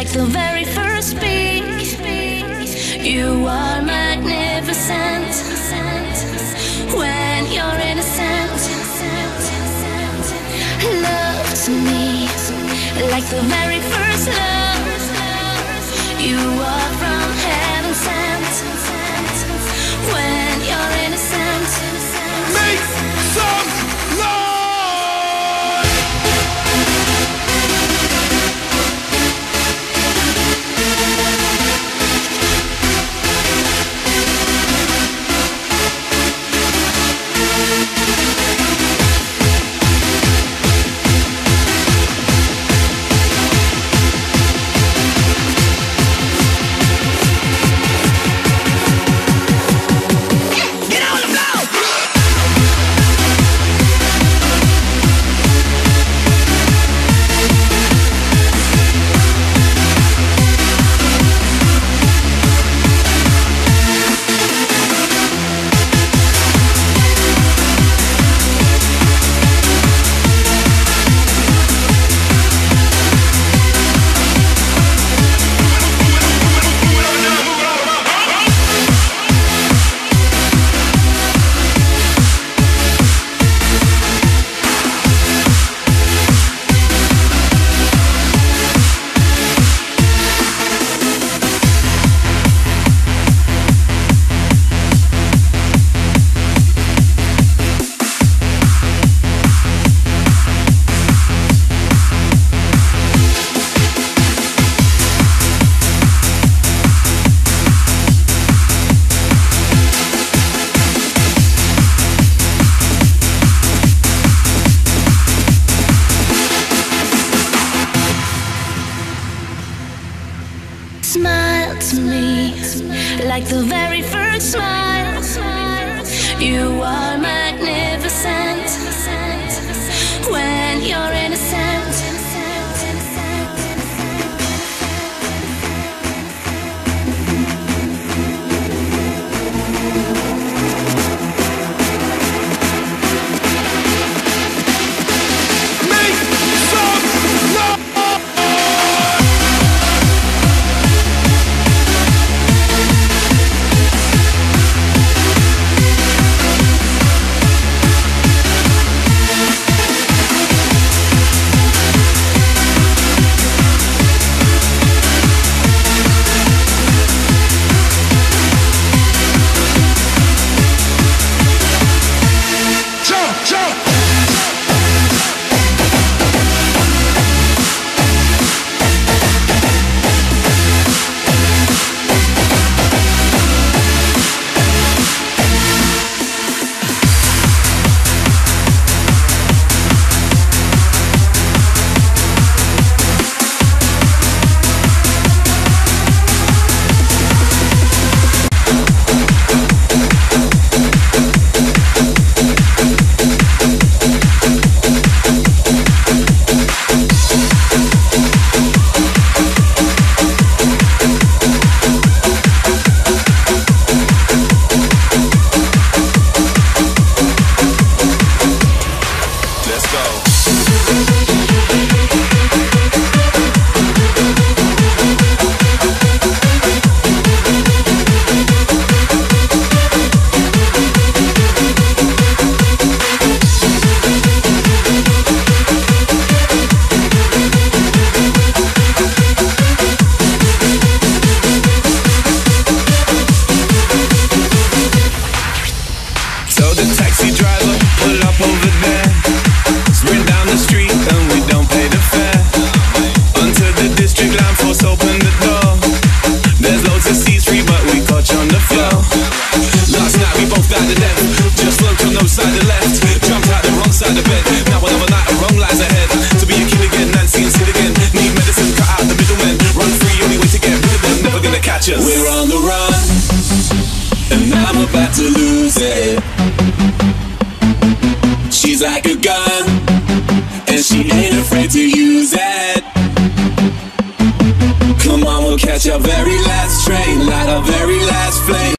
like the very first peak. You are magnificent when you're innocent. Love to me like the very first love. You are from heaven sent when you're innocent. Make some. like the to lose it. She's like a gun, and she ain't afraid to use it. Come on, we'll catch our very last train, light our very last flame.